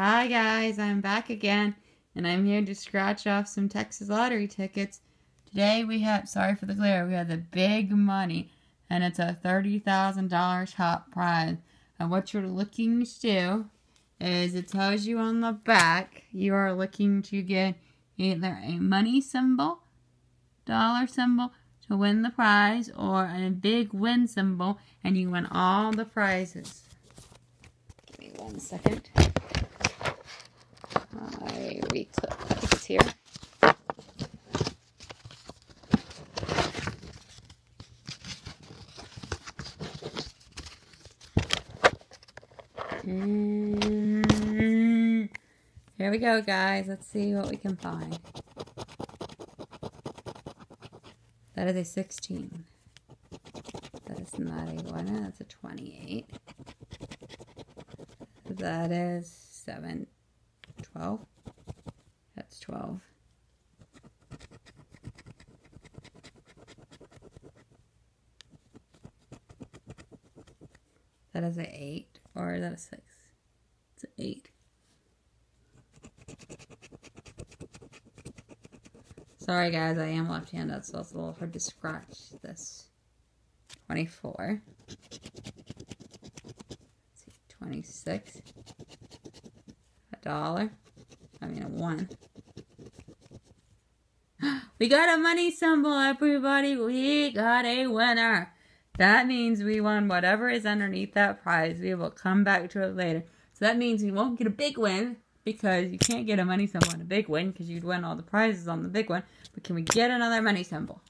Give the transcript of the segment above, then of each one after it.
Hi guys, I'm back again, and I'm here to scratch off some Texas lottery tickets. Today we have, sorry for the glare, we have the big money, and it's a $30,000 top prize. And what you're looking to do is it tells you on the back you are looking to get either a money symbol, dollar symbol to win the prize, or a big win symbol, and you win all the prizes. Give me one second. I reclick these here. Mm. Here we go, guys. Let's see what we can find. That is a 16. That is not a 1. That's a 28. That is 7. 12. That's 12. That is a 8. Or is that a 6? It's an 8. Sorry guys, I am left-handed, so it's a little hard to scratch this. 24. 26 A dollar. I mean a one. We got a money symbol, everybody. We got a winner. That means we won whatever is underneath that prize. We will come back to it later. So that means we won't get a big win because you can't get a money symbol on a big win because you'd win all the prizes on the big one. But can we get another money symbol?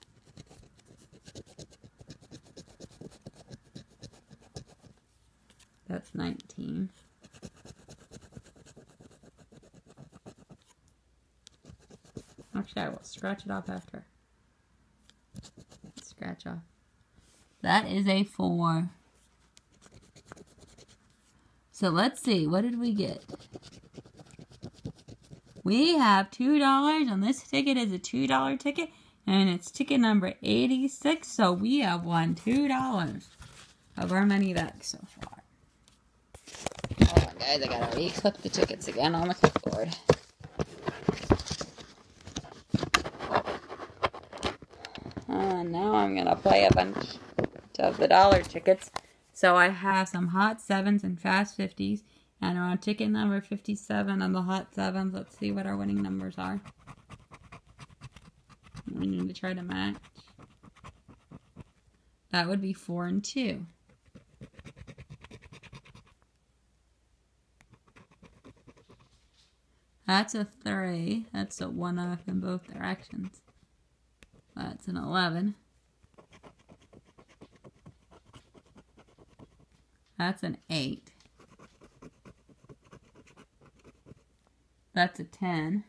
That's 19. Actually, I will scratch it off after. Scratch off. That is a four. So let's see. What did we get? We have $2 and this ticket is a $2 ticket and it's ticket number 86. So we have won $2 of our money back so far. Hold on guys, I gotta re-clip the tickets again on the clipboard. Uh, now I'm going to play a bunch of the dollar tickets. So I have some hot sevens and fast 50s. And on ticket number 57 on the hot sevens, let's see what our winning numbers are. We need to try to match. That would be 4 and 2. That's a 3. That's a 1 off in both directions. That's an 11. That's an 8. That's a 10.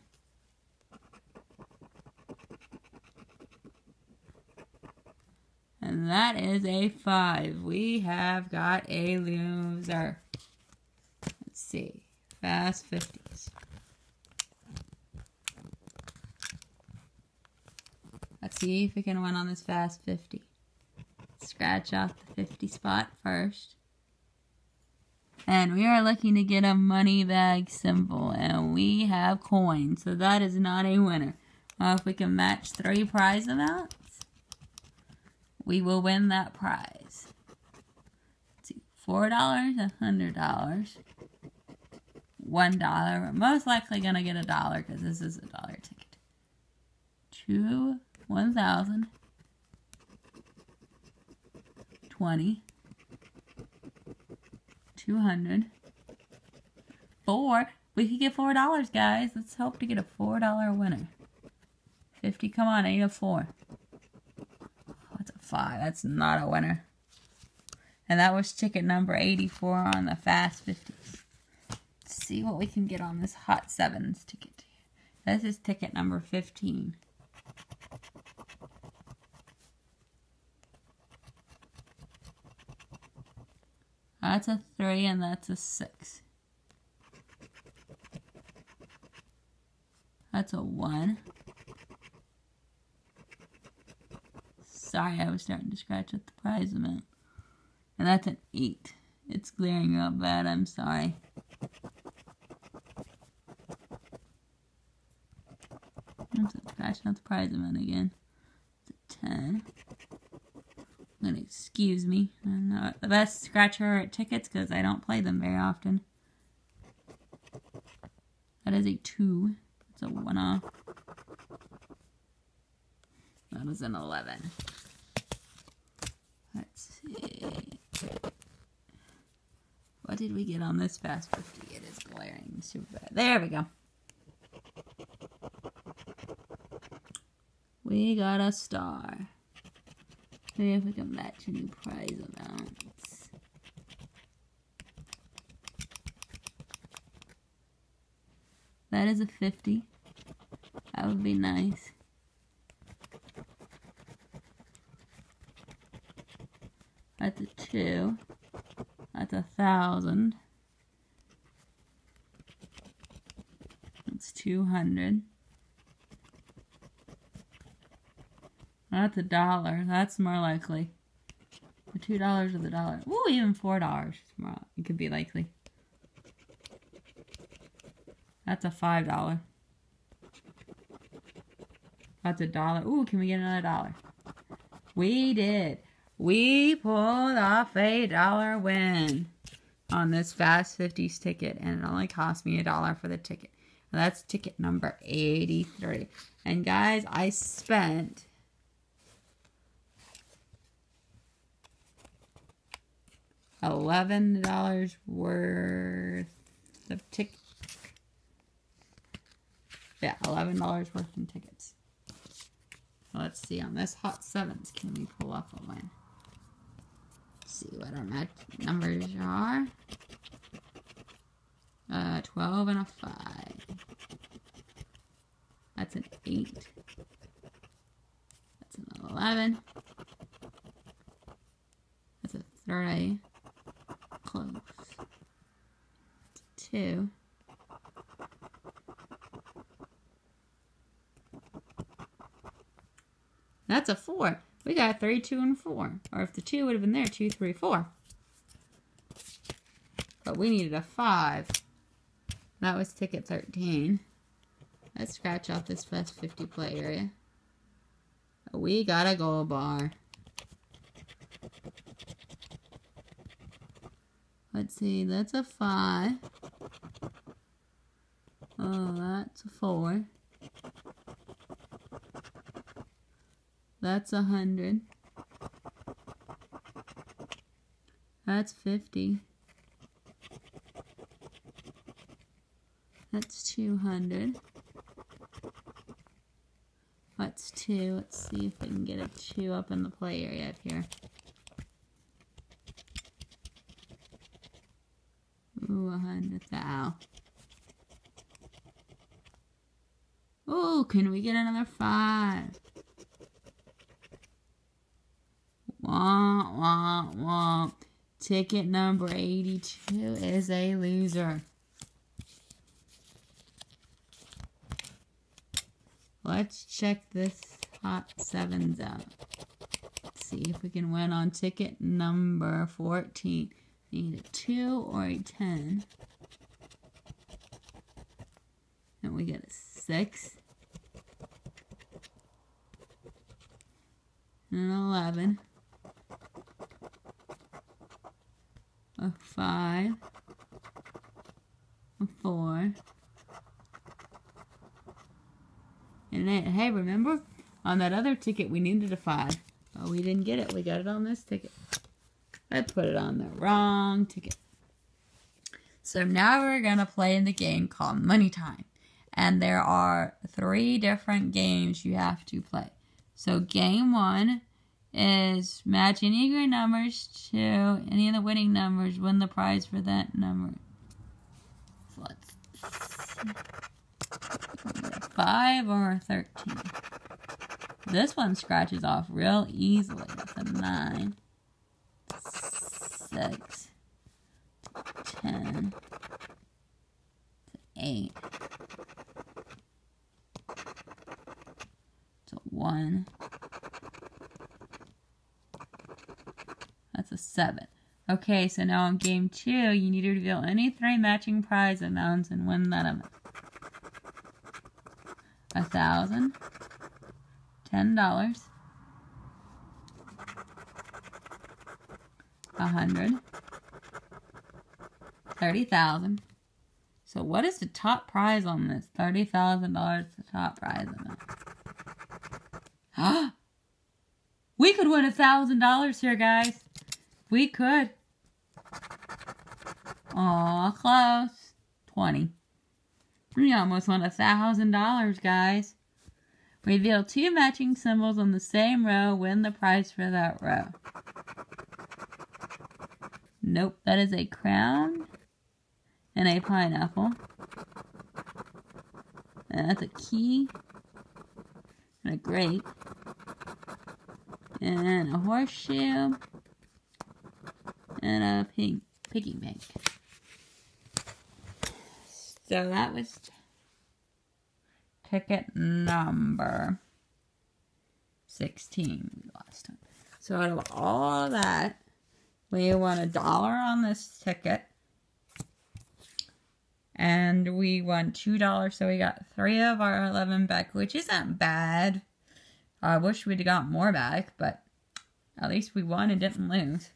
And that is a 5. We have got a loser. Let's see. Fast 50s. Let's see if we can win on this fast 50. Scratch off the 50 spot first. And we are looking to get a money bag symbol. And we have coins. So that is not a winner. If we can match three prize amounts, we will win that prize. See, $4, $100, $1. We're most likely going to get a dollar because this is a dollar ticket. Two one thousand twenty two hundred four. We could get four dollars, guys. Let's hope to get a four dollar winner. Fifty. Come on, I need a four. What's a five? That's not a winner. And that was ticket number 84 on the Fast 50s. Let's see what we can get on this Hot Sevens ticket. This is ticket number 15. That's a three and that's a six. That's a one. Sorry, I was starting to scratch at the prize amount. And that's an eight. It's glaring real bad, I'm sorry. I'm scratching at the prize amount again. It's a ten. Excuse me. I'm not the best scratcher at tickets because I don't play them very often. That is a 2. It's a 1 off. That was an 11. Let's see. What did we get on this fast 50? It is glaring super bad. There we go. We got a star. See if we can match any prize amounts. That is a 50. That would be nice. That's a 2. That's a thousand. That's 200. That's a dollar. That's more likely. The two dollars or the dollar. Ooh, even four dollars. It could be likely. That's a five dollar. That's a dollar. Ooh, can we get another dollar? We did. We pulled off a dollar win on this Fast 50s ticket, and it only cost me a dollar for the ticket. that's ticket number 83. And guys, I spent $11 worth of tickets. Yeah, $11 worth in tickets. Let's see, on this Hot Sevens, can we pull off a win? See what our match numbers are. Uh, 12 and a 5. That's an 8. That's an 11. That's a 3 plug two. That's a four. We got three, two, and four. Or if the two would have been there, two, three, four. But we needed a five. That was ticket 13. Let's scratch off this Fast 50 play area. We got a goal bar. Let's see, that's a 5. Oh, that's a 4. That's a 100. That's 50. That's 200. That's 2. Let's see if we can get a 2 up in the play area here. Oh, can we get another five? Wah, wah, wah. Ticket number 82 is a loser. Let's check this hot sevens out. Let's see if we can win on ticket number 14. Need a 2 or a 10. And we get a 6. And An 11. A 5. A 4. And then, hey, remember? On that other ticket, we needed a 5. Oh, we didn't get it. We got it on this ticket. I put it on the wrong ticket. So now we're going to play in the game called Money Time. And there are three different games you have to play. So game one is match any of your numbers to any of the winning numbers, win the prize for that number. So let's five or thirteen. This one scratches off real easily. It's a nine six, ten, eight, to one. That's a seven. Okay, so now on game two, you need to reveal any three matching prize amounts and win that amount. a thousand, ten dollars, a hundred, thirty thousand. So what is the top prize on this? Thirty thousand dollars the top prize. Huh? We could win a thousand dollars here, guys. We could. Aw, close. Twenty. We almost won a thousand dollars, guys. Reveal two matching symbols on the same row. Win the prize for that row. Nope, that is a crown and a pineapple. And that's a key and a grape and a horseshoe and a pig, piggy bank. So that was ticket number 16 last time. So out of all that, we won a dollar on this ticket. And we won $2, so we got three of our 11 back, which isn't bad. I wish we'd got more back, but at least we won and didn't lose.